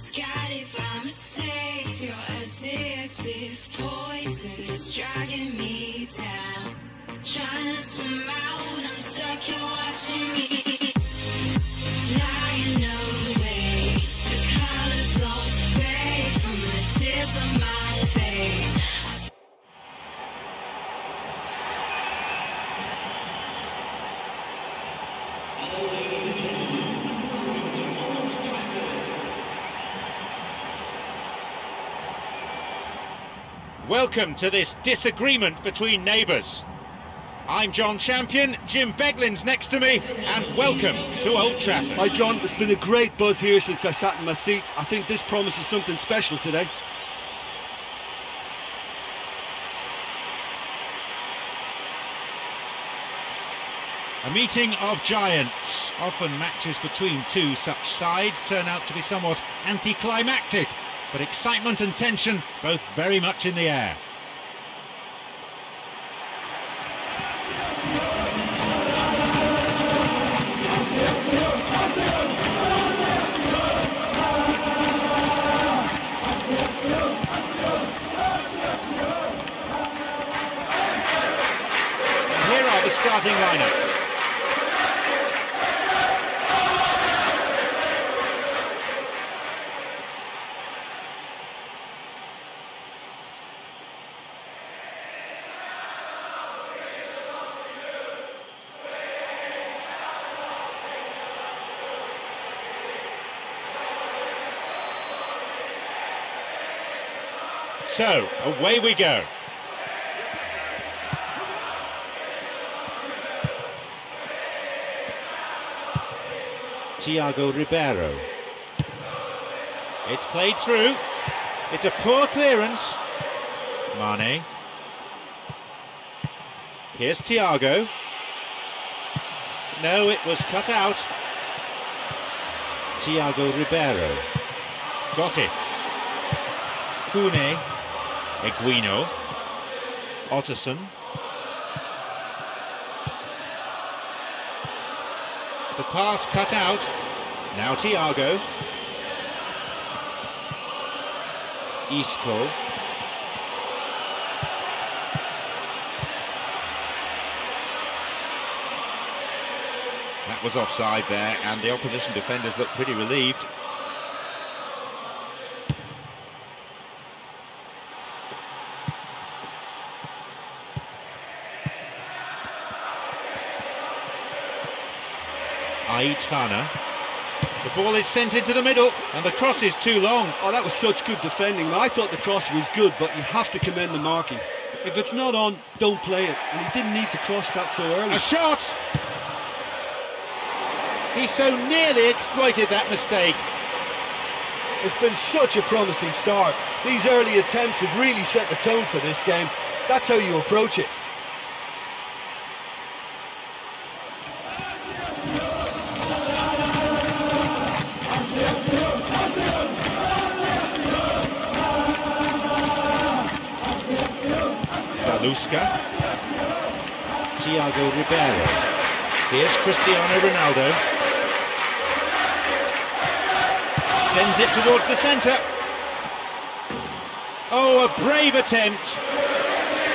misguided by mistakes. You're addictive, poison is dragging me down. Trying to swim out, I'm stuck, you're watching me. Welcome to this disagreement between neighbours. I'm John Champion, Jim Beglin's next to me, and welcome to Old Trafford. Hi John, it's been a great buzz here since I sat in my seat. I think this promises something special today. A meeting of giants. Often matches between two such sides turn out to be somewhat anticlimactic, but excitement and tension both very much in the air. Here are the starting lineups. So, away we go. Thiago Ribeiro. It's played through. It's a poor clearance. Mane. Here's Thiago. No, it was cut out. Thiago Ribeiro. Got it. Kune. Eguino. Otterson. The pass cut out. Now Thiago. Isco. That was offside there, and the opposition defenders looked pretty relieved. Ait Fana. The ball is sent into the middle, and the cross is too long. Oh, that was such good defending. I thought the cross was good, but you have to commend the marking. If it's not on, don't play it. And he didn't need to cross that so early. A shot! He so nearly exploited that mistake. It's been such a promising start. These early attempts have really set the tone for this game. That's how you approach it. Zaluska. Thiago Ribeiro. Here's Cristiano Ronaldo. Sends it towards the centre. Oh, a brave attempt.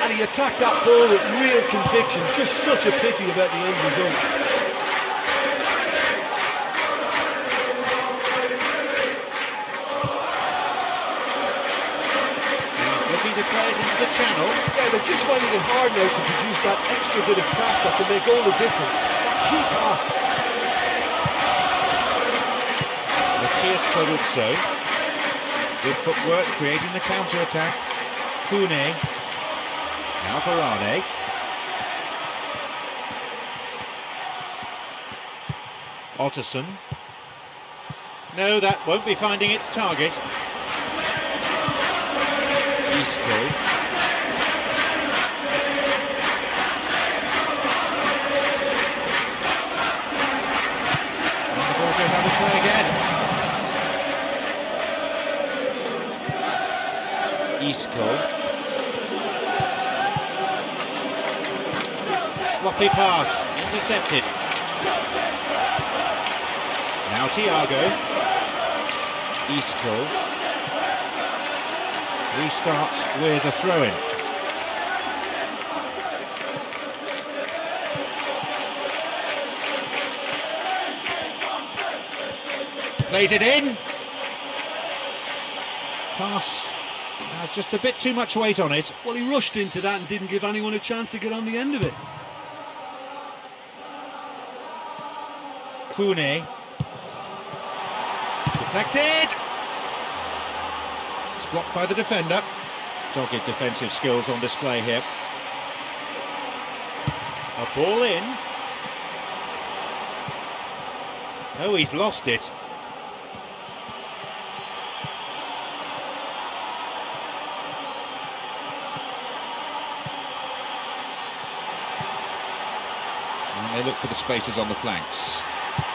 And he attacked that ball with real conviction. Just such a pity about the end result. He's looking to play it into the channel. Yeah, they're just finding it hard now to produce that extra bit of craft that can make all the difference. That key pass. Matias Caruzzo. Good footwork, creating the counter-attack. Kune. Now Varane. Otterson. No, that won't be finding its target. Isco. And the ball goes out of play again. Isco. Sloppy pass, intercepted. Now Thiago. Isco. Restarts with a throw-in. Plays it in. Pass has just a bit too much weight on it. Well, he rushed into that and didn't give anyone a chance to get on the end of it. Kune. Deflected. Blocked by the defender. Dogged defensive skills on display here. A ball in. Oh, he's lost it. And they look for the spaces on the flanks.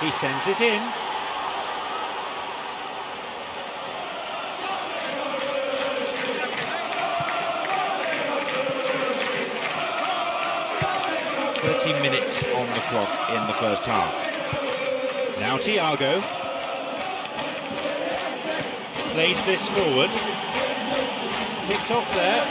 He sends it in. Thirteen minutes on the clock in the first half. Now Thiago plays this forward. Picked off there.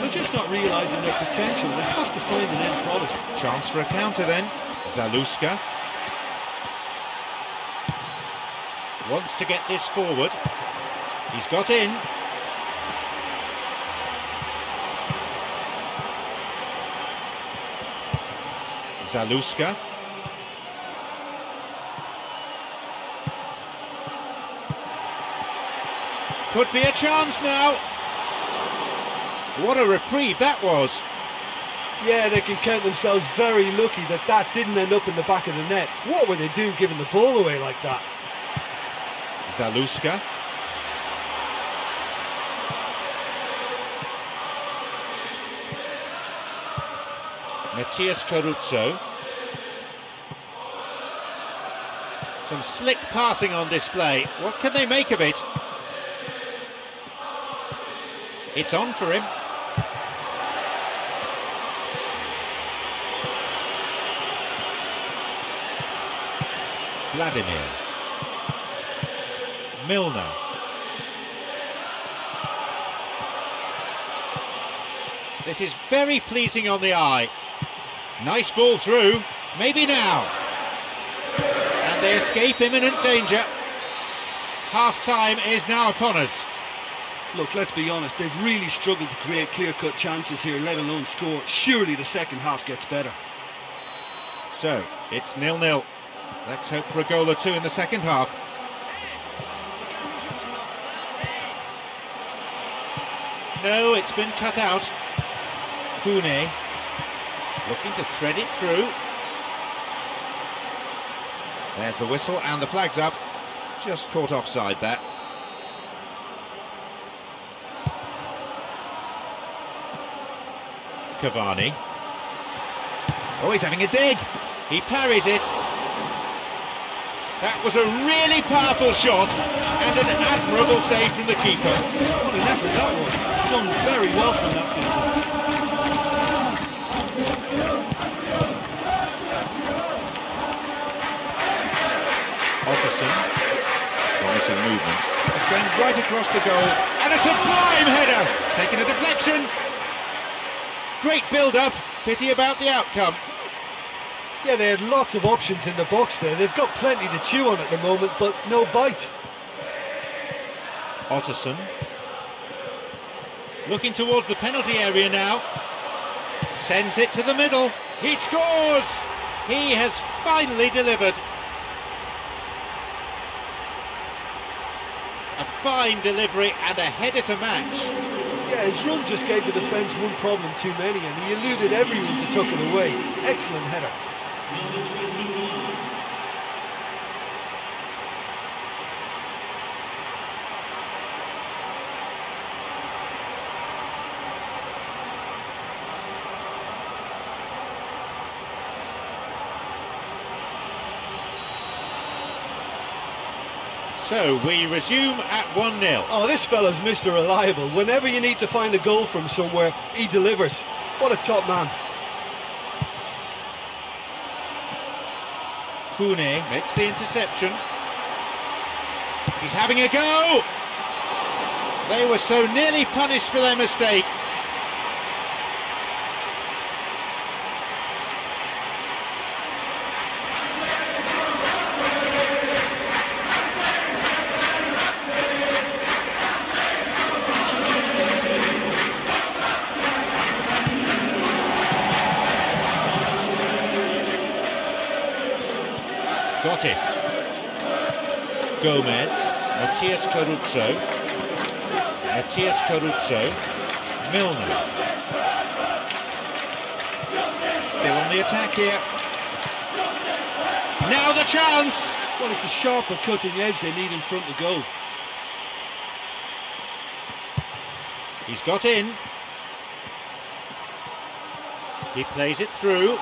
They're just not realising their potential. They have to find an end product. Chance for a counter then. Zaluska. Wants to get this forward. He's got in. Zaluska. Could be a chance now. What a reprieve that was. Yeah, they can count themselves very lucky that that didn't end up in the back of the net. What were they doing giving the ball away like that? Zaluska. Matias Caruzzo. Some slick passing on display. What can they make of it? It's on for him. Vladimir. Milner. This is very pleasing on the eye. Nice ball through. Maybe now. And they escape imminent danger. Half time is now upon us. Look, let's be honest, they've really struggled to create clear-cut chances here, let alone score. Surely the second half gets better. So, it's nil-nil. Let's hope for a goal or two in the second half. No, it's been cut out. Kune looking to thread it through. There's the whistle and the flag's up. Just caught offside there. Cavani. Oh, he's having a dig. He parries it. That was a really powerful shot and an admirable save from the keeper. What an effort that was. It's done very well from that distance. Otterson, promising movement. It's going right across the goal and a sublime header, taking a deflection. Great build-up, pity about the outcome. Yeah, they had lots of options in the box there. They've got plenty to chew on at the moment, but no bite. Otterson. Looking towards the penalty area now. Sends it to the middle. He scores! He has finally delivered. A fine delivery and a header to match. Yeah, his run just gave the defence one problem too many, and he eluded everyone to tuck it away. Excellent header. So we resume at 1 0. Oh, this fella's Mr. Reliable. Whenever you need to find a goal from somewhere, he delivers. What a top man. Kune makes the interception. He's having a go! They were so nearly punished for their mistake. Gomez, Matias Caruzzo, Matias Caruzzo, Milner. Still on the attack here. Now the chance! Well, it's a sharper cutting edge they need in front of goal. He's got in. He plays it through.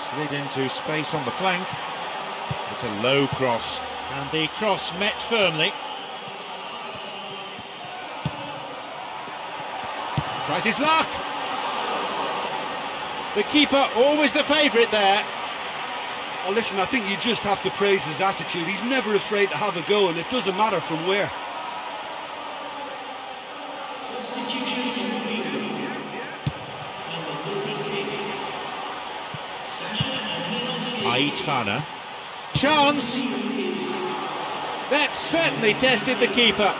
Slid into space on the flank. It's a low cross. And the cross met firmly. Tries his luck. The keeper always the favourite there. Well, listen, I think you just have to praise his attitude. He's never afraid to have a go, and it doesn't matter from where. Ait Fana. Chance! That certainly tested the keeper.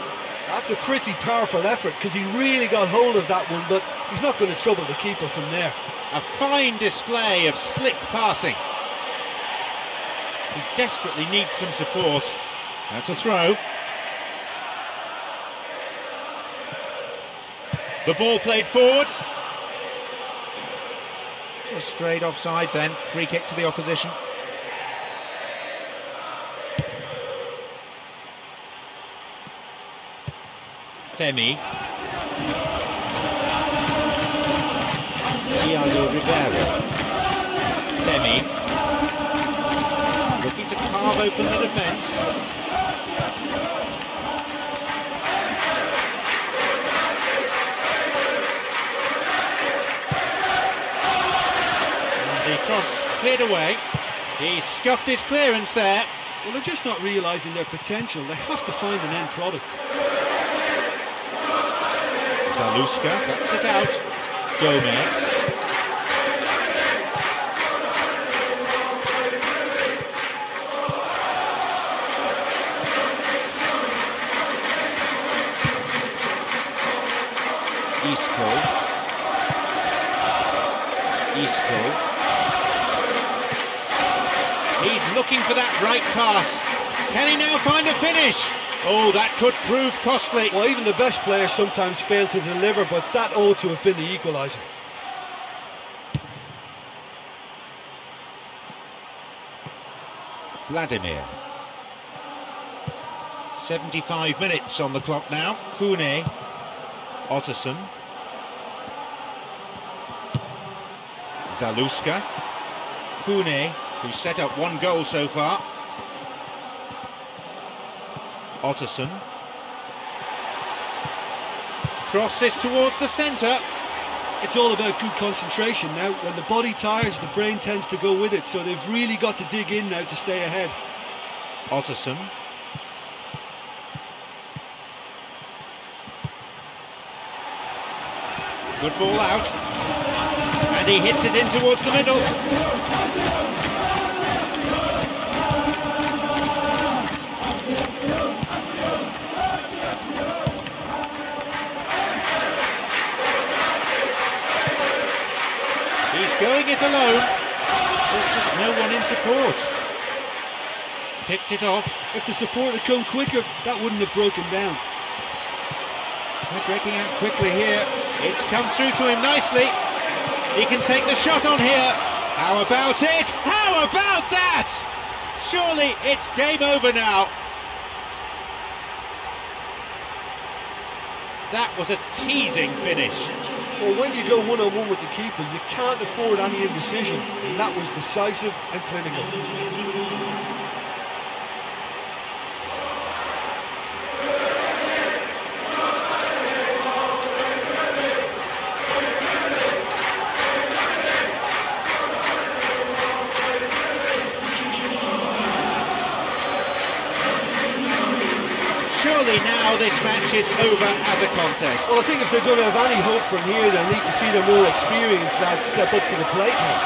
That's a pretty powerful effort because he really got hold of that one, but he's not going to trouble the keeper from there. A fine display of slick passing. He desperately needs some support. That's a throw. The ball played forward. Just straight offside then. Free kick to the opposition. Femi. Thiago Ribeiro. Femi. Looking to carve open the defence. The cross cleared away. He scuffed his clearance there. Well, they're just not realising their potential. They have to find an end product. Zaluska cuts it out. Gomez. Isco. Isco. He's looking for that right pass. Can he now find a finish? Oh, that could prove costly. Well, even the best players sometimes fail to deliver, but that ought to have been the equaliser. Vladimir. 75 minutes on the clock now. Kune. Otterson. Zaluska. Kune, who set up one goal so far. Otterson. Crosses towards the centre. It's all about good concentration now. When the body tires, the brain tends to go with it, so they've really got to dig in now to stay ahead. Otterson. Good ball out. And he hits it in towards the middle. Going it alone. There's just no one in support. Picked it off. If the support had come quicker, that wouldn't have broken down. They're breaking out quickly here. It's come through to him nicely. He can take the shot on here. How about it? How about that? Surely it's game over now. That was a teasing finish. Well, when you go one-on-one with the keeper, you can't afford any indecision, and that was decisive and clinical. Now match is over as a contest. Well, I think if they're going to have any hope from here, they'll need to see their more experienced lads step up to the plate now.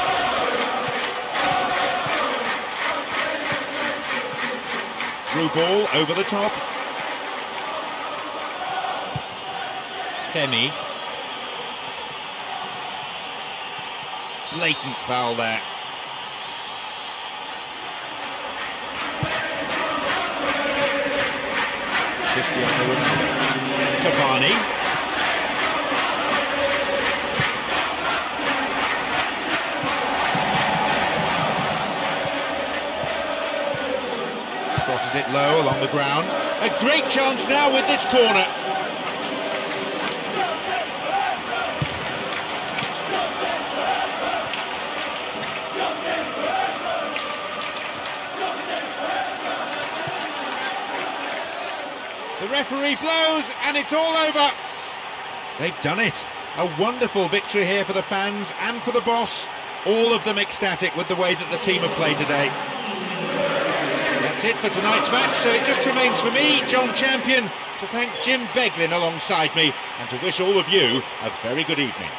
Through ball over the top. Femi. Blatant foul there. Cristiano Ronaldo. Cavani. Crosses it low along the ground. A great chance now with this corner. Referee blows and it's all over. They've done it. A wonderful victory here for the fans and for the boss. All of them ecstatic with the way that the team have played today. That's it for tonight's match, so it just remains for me, John Champion, to thank Jim Beglin alongside me and to wish all of you a very good evening.